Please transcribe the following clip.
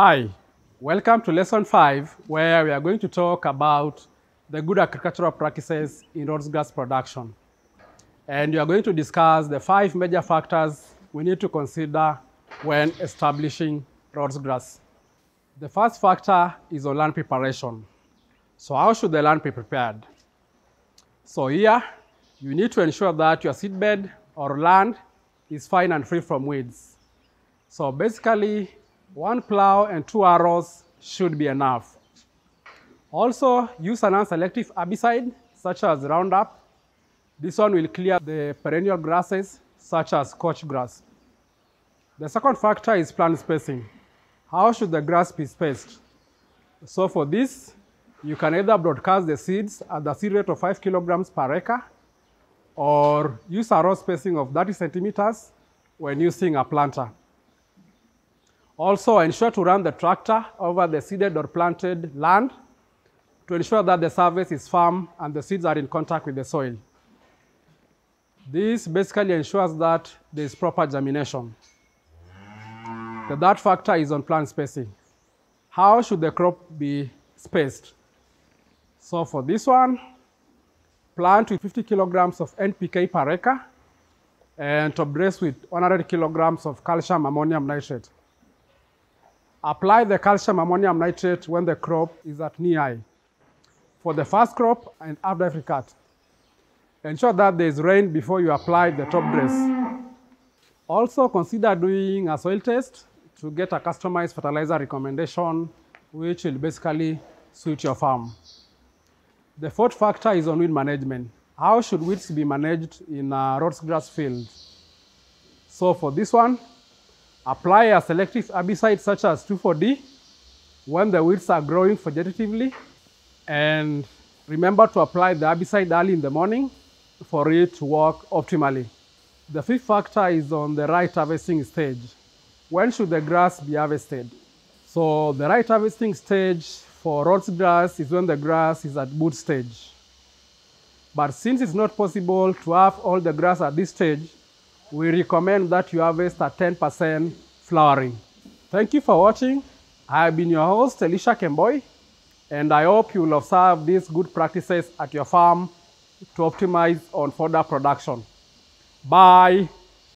Hi, welcome to lesson five, where we are going to talk about the good agricultural practices in rhodes grass production. And we are going to discuss the five major factors we need to consider when establishing rhodes grass. The first factor is on land preparation. So how should the land be prepared? So here, you need to ensure that your seedbed or land is fine and free from weeds. So basically, one plow and two harrows should be enough. Also, use a non-selective herbicide such as Roundup. This one will clear the perennial grasses such as couch grass. The second factor is plant spacing. How should the grass be spaced? So for this, you can either broadcast the seeds at the seed rate of 5 kilograms per acre or use a row spacing of 30 centimeters when using a planter. Also, ensure to run the tractor over the seeded or planted land to ensure that the surface is firm and the seeds are in contact with the soil. This basically ensures that there is proper germination. The third factor is on plant spacing. How should the crop be spaced? So for this one, plant with 50 kilograms of NPK per acre and top dress with 100 kilograms of calcium ammonium nitrate. Apply the calcium ammonium nitrate when the crop is at knee high. For the first crop and after every cut. Ensure that there is rain before you apply the top dress. Also consider doing a soil test to get a customized fertilizer recommendation which will basically suit your farm. The fourth factor is on weed management. How should weeds be managed in a rhodes grass field? So for this one, apply a selective herbicide such as 2,4-D when the weeds are growing vegetatively. And remember to apply the herbicide early in the morning for it to work optimally. The fifth factor is on the right harvesting stage. When should the grass be harvested? So the right harvesting stage for rhodes grass is when the grass is at boot stage. But since it's not possible to have all the grass at this stage, we recommend that you harvest at 10% flowering. Thank you for watching. I have been your host, Elisha Kemboy, and I hope you will observe these good practices at your farm to optimize on further production. Bye.